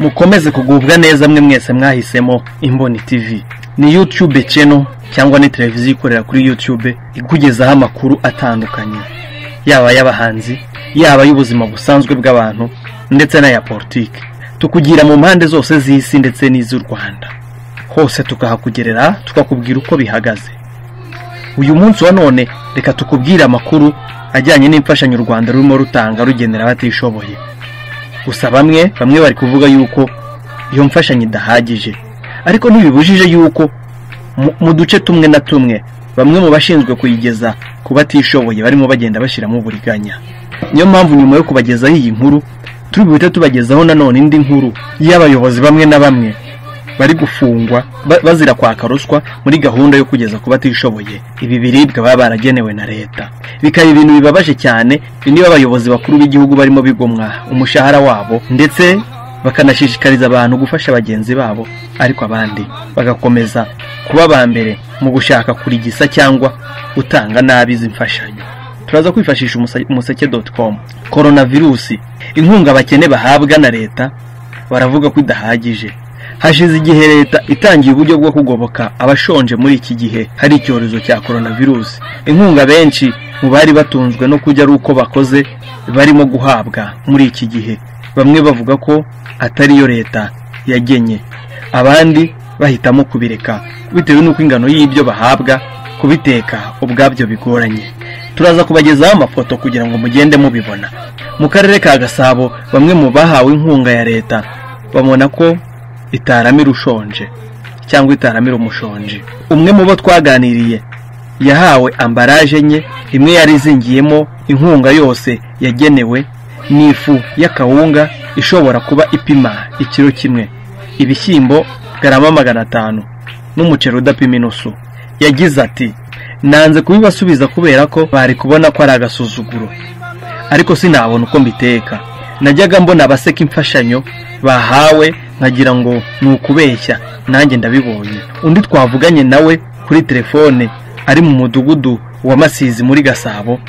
mukomeze kugubwa neza mwe mwese mwahisemo imboni tv ni youtube channel cyangwa ni televiziyo ikorera kuri youtube ikugezaho amakuru atandukanye. Yaba ay'abahanzi yaba ay'ubuzima busanzwe bw'abantu ndetse n'aya politiki. Tukugira mu mpande zose z'isi ndetse n'iz'u rwanda. Hose tukahakugerera tukakubwira uko bihagaze. Uyu munsi wa none reka tukubwire amakuru ajyanye n'imfashanyo u rwanda rurimo rutanga rugenera abatishoboye. Gusa bamwe bamwe bari kuvuga yuko iyo mfashanyo idahagije. Ariko ntibibujije yuko mu duce tumwe na tumwe bamwe mu bashinzwe kuyigeza ku batishoboye barimo bagenda bashyiramo uburiganya. Niyo mpamvu nyuma yo kubagezaho iyi nkuru turi buhite tubagezaho nanone indi nkuru y'abayobozi bamwe na bamwe. Bari gufungwa bazira kwaka ruswa muri gahunda yo kugeza ku batishoboye. Ibi biribwa baba baragenewe na leta. Bikaba ibintu bibabaje cyane niba abayobozi bakuru b'igihugu barimo bigomwa umushahara wabo ndetse bakanashishikariza abantu gufasha bagenzi babo ariko abandi bagakomeza kuba ba mbere mu gushaka kurigisa cyangwa gutanga nabi izi mfashanyo. Turaza kwifashisha umuseke doti komu korona virusi inkunga abakene bahabwa na leta baravuga ko idahagije. Hashize igihe leta itangiye uburyo bwo kugoboka abashonje muri iki gihe hari icyorezo cya korona virusi inkunga benshi mu bari batunzwe no kujya ari uko bakoze barimo guhabwa muri iki gihe. Bamwe bavuga ko atari yo leta yagenye. Abandi bahitamo kubireka bitewe n'uko ingano y'ibyo bahabwa kubiteka ubwabyo bigoranye. Turaza kubagezaho amafoto kugira ngo mugende mubibona. Mu karere ka gasabo bamwe mu bahawe inkunga ya leta babona ko itaramira ushonje cyangwa itaramira umushonji umwe mu bo twaganiriye yahawe ambaraje enye imwe yari izingiyemo inkunga yose yagenewe ni ifu y'akawunga ishobora kuba ipima ikiro kimwe. Ibishyimbo garama magana atanu n'umuceri udapima inusu yagize ati nanze kubibasubiza kubera ko bari kubona ko ari agasuzuguro. Ariko sinabona uko mbiteka. Najyaga mbona abaseka imfashanyo bahawe nkagira ngo ni ukubeshya nanjye ndabibonye undi twavuganye nawe kuri telefone ari mu mudugudu wa masizi muri gasabo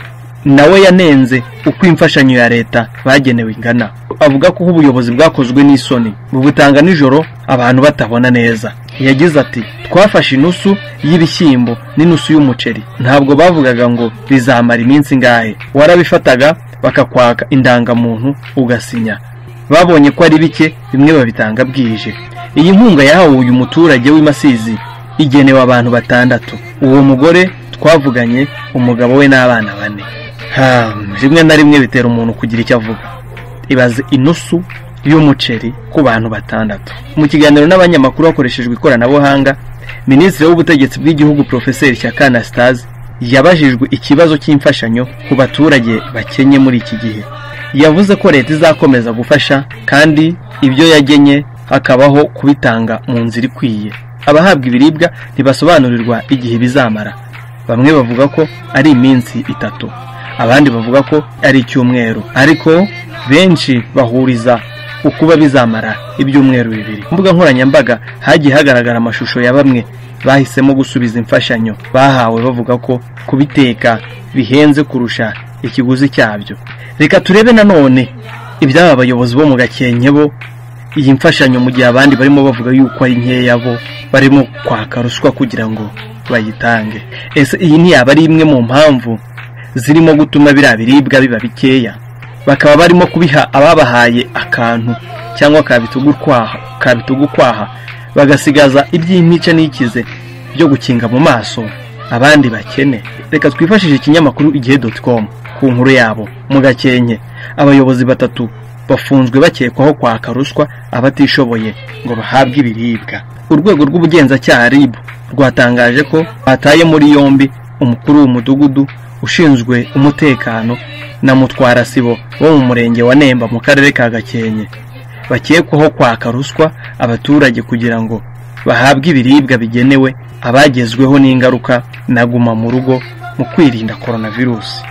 nawe yanenze uko imfashanyo ya leta bagenewe ingana. Avuga ko ubuyobozi bwakozwe n'isoni. Bubutanga nijoro abantu batabona neza. Yagize ati twafashe inusu y'ibishyimbo n'inusu y'umuceri. Ntabwo bavugaga ngo bizamara iminsi ingahe. Warabifataga bakakwaka indangamuntu ugasinya. Babonye ko ari bike bimwe babitanga bwije iyi nkunga yahawe uyu muturage w'imasizi igenewe abantu batandatu. Uwo mugore twavuganye umugabo we n'abana bane. Rimwe na rimwe bitera umuntu kugira icyo avuga. Ibaze inusu y'umuceri ku bantu batandatu. Mu kiganiro n'abanyamakuru hakoreshejwe ikoranabuhanga minisitiri w'ubutegetsi bw'igihugu porofeseri shyaka anastase yabajijwe ikibazo cy'imfashanyo ku baturage bakenye muri iki gihe. Yavuze ko leta izakomeza gufasha kandi ibyo yagenye hakabaho kubitanga mu nzira ikwiye. Abahabwa ibiribwa ntibasobanurirwa igihe bizamara. Bamwe bavuga ko ari iminsi itatu. Abandi bavuga ko ari icyumweru. Ariko benshi bahuriza ukuba bizamara ibyumweru bibiri. Mbuga nkoranyambaga hagiye hagaragara amashusho ya bamwe bahisemo gusubiza imfashanyo bahawe bavuga ko kubiteka bihenze kurusha ikiguzi cyabyo. Reka turebe nanone iby'aba bayobozi bo mu gakenke bo iyi mfashanyo mu gihe abandi barimo bavuga yuko ari nkeya bo barimo kwaka ruswa kugira ngo bayitange. Ese iyi ntiyaba ari imwe mu mpamvu zirimo gutuma biriya biribwa biba bikeya? Bakaba barimo kubiha ababahaye akantu cyangwa kabitugu kwaha bagasigaza iby'imice n'ikize byo gukinga mu maso abandi bakene. Reka twifashishe ikinyamakuru igihe doti komu ku nkuru yabo. Mu gakenke abayobozi batatu bafunzwe bakekwaho kwaka ruswa abatishoboye ngo bahabwe ibiribwa. Urwego rw'ubugenzacyaha ribu rwatangaje ko bataye muri yombi umukuru w'umudugudu ushinzwe umutekano na mutwarasibo bo mu murenge wa nemba mu karere ka gakenke. Bakekwaho kwaka ruswa abaturage kugira ngo bahabwe ibiribwa bigenewe abagezweho n'ingaruka na guma mu rugo mu kwirinda coronavirus.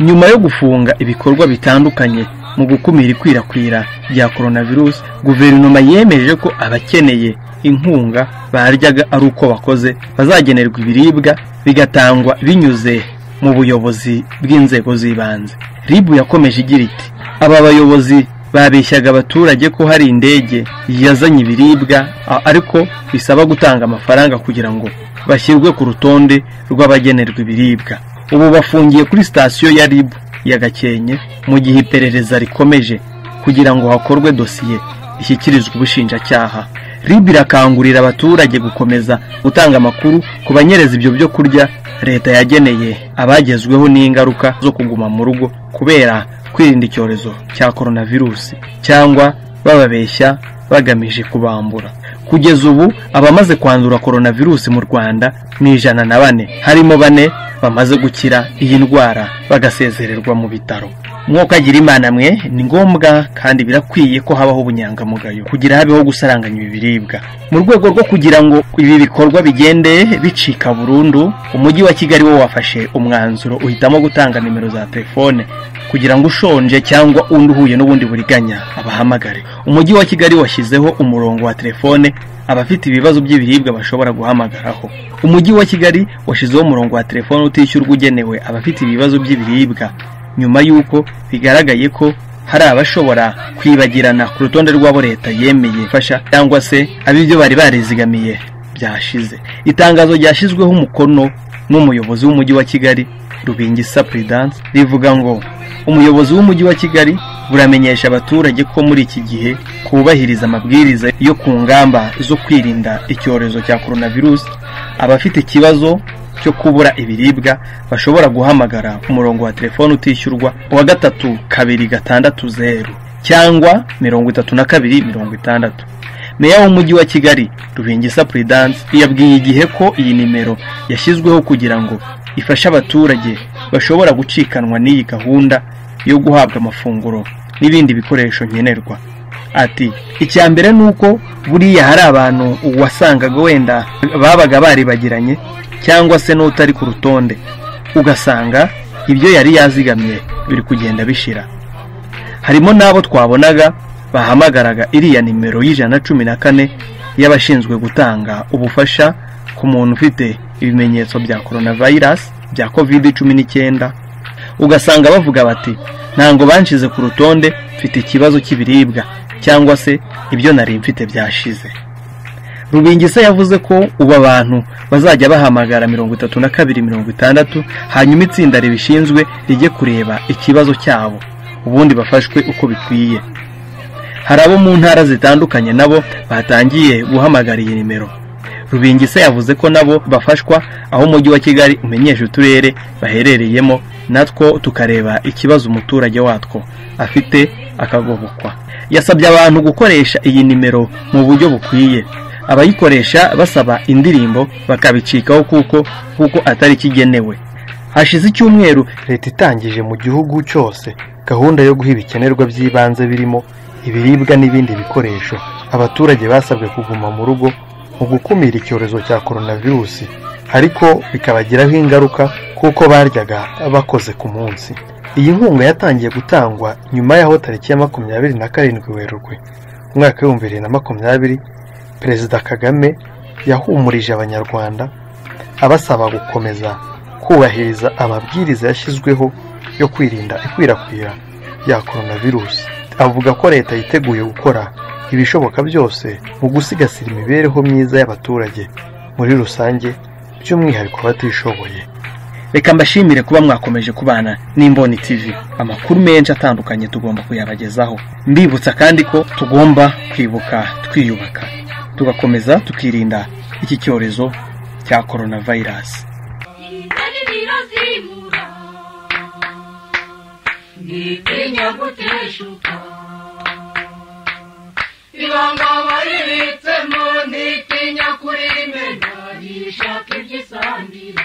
Nyuma yo gufunga ibikorwa bitandukanye mu gukumira ikwirakwira rya coronavirus guverinoma yemeje ko abakeneye inkunga baryaga ari uko bakoze bazagenerwa ibiribwa bigatangwa binyuze mu buyobozi bw'inzego z'ibanze. Ribu yakomeje igira iti aba bayobozi babeshyaga abaturage ko hari indege yazanye ibiribwa ariko bisaba gutanga amafaranga kugira ngo bashyirwe ku rutonde rw'abagenerwa ibiribwa. Ubu bafungiye kuri sitasiyo ya ribu ya gakenke mu gihe iperereza rikomeje kugira ngo hakorwe dosiye ishyikirizwe ubushinjacyaha. Ribu irakangurira abaturage gukomeza gutanga amakuru ku banyereza ibyo byo kurya leta yageneye abagezweho n'ingaruka zo kuguma mu rugo kubera kwirinda icyorezo cya coronavirusi cyangwa bababeshya bagamije kubambura. Kugeza ubu abamaze kwandura coronavirusi mu rwanda ni ijana na bane. Harimo bane bamaze gukira iyi ndwara bagasezererwa mu bitaro. Mwokagira imana mwe ni ngombwa kandi birakwiye ko habaho ubunyangamugayo. Kugira habeho gusaranganya ibi biribwa. Mu rwego rwo kugira ngo ibi bikorwa bigende bicika burundu umujyi wa kigali wo wafashe umwanzuro uhitamo gutanga nimero za telefone. Kugira ngo ushonje cyangwa undi uhuye n'ubundi buriganya abahamagare. Umujyi wa kigali washyizeho umurongo wa telefone abafite ibibazo by'ibiribwa bashobora guhamagaraho. Umujyi wa kigali washyizeho umurongo wa telefone utishyurwa ugenewe abafite ibibazo by'ibiribwa. Nyuma y'uko bigaragaye ko hari abashobora kwibagirana ku rutonde rw'abo leta yemeye ifasha cyangwa se ab'ibyo bari barizigamiye byashize. Itangazo ryashyizweho umukono n'umuyobozi w'umujyi wa kigali rubingisa puridanse rivuga ngo umuyobozi w'umujyi wa kigali buramenyesha abaturage ko muri iki gihe kubahiriza amabwiriza yo ku ngamba zo kwirinda icyorezo cya coronavirus abafite ikibazo cyo kubura ibiribwa bashobora guhamagara umurongo wa telefone utishyurwa wa gatatu kabiri gatandatu zeru cyangwa mirongo itatu na kabiri mirongo itandatu. Meya w'umujyi wa kigali rubingisa puridanse yabwiye igihe ko iyi nimero yashyizweho kugira ngo ifashe abaturage bashobora gucikanwa n'iyi gahunda yo guhabwa amafunguro n'ibindi bikoresho nkenerwa. Ati icya mbere ni uko buriya hari abantu wasangaga wenda babaga baribagiranye cyangwa se n'utari ku rutonde ugasanga ibyo yari yazigamye biri kugenda bishira. Harimo n'abo twabonaga bahamagaraga iriya nimero y'ijana na cumi na kane y'abashinzwe gutanga ubufasha ku muntu ufite ibimenyetso bya coronavirus bya covid cumi n'icyenda ugasanga bavuga bati ntabwo banshize ku rutonde mfite ikibazo cy'ibiribwa cyangwa se ibyo nari mfite byashize. Rubingisa yavuze ko ubu abantu bazajya bahamagara mirongo itatu na kabiri mirongo itandatu hanyuma itsinda ribishinzwe rijye kureba ikibazo cyabo. Ubundi bafashwe uko bikwiye. Hari abo mu ntara zitandukanye nabo batangiye guhamagara iyi nimero. Rubingisa yavuze ko nabo bafashwa aho umujyi wa kigali umenyesha uturere baherereyemo natwo tukareba ikibazo umuturage watwo afite akagobokwa yasabye abantu gukoresha iyi nimero mu buryo bukwiye. Abayikoresha basaba indirimbo bakabicikaho kuko kuko atari kigenewe. Hashize icyumweru leta itangije mu gihugu cyose gahunda yo guha ibikenerwa by'ibanze birimo ibiribwa n'ibindi bikoresho. Abaturage basabwe kuguma mu rugo mu gukumira icyorezo cya coronavirusi ariko bikabagiraho ingaruka kuko baryaga bakoze ku munsi. Iyi nkunga yatangiye gutangwa nyuma y'aho tariki ya makumyabiri na karindwi werurwe umwaka w'ibihumbi bibiri na makumyabiri perezida kagame yahumurije abanyarwanda abasaba gukomeza kubahiriza amabwiriza yashyizweho yo kwirinda ikwirakwira rya coronavirusi avuga ko leta yiteguye gukora ibishoboka byose mu gusigasira imibereho myiza y'abaturage muri rusange by'umwihariko abatishoboye. Reka mbashimire kuba mwakomeje kubana n'imboni tv amakuru menshi atandukanye tugomba kuyabagezaho. Mbibutsa kandi ko tugomba kwibuka twiyubaka. Tugakomeza tukirinda iki cyorezo cya coronavirus. Ibanga waribitsemo nitinya kurimena yishaka iby'isangira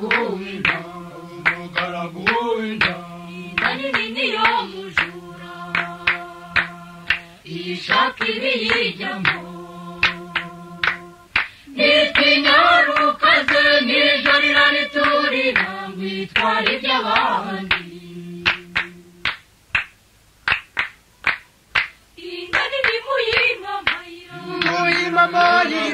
Govinda, Gara Govinda, Danidiniyo Mujura, Isha Kiri Jamu, Nitinyaru Kaze, Nijarira Niturira, Mitwari Vyavandi. Mama, you're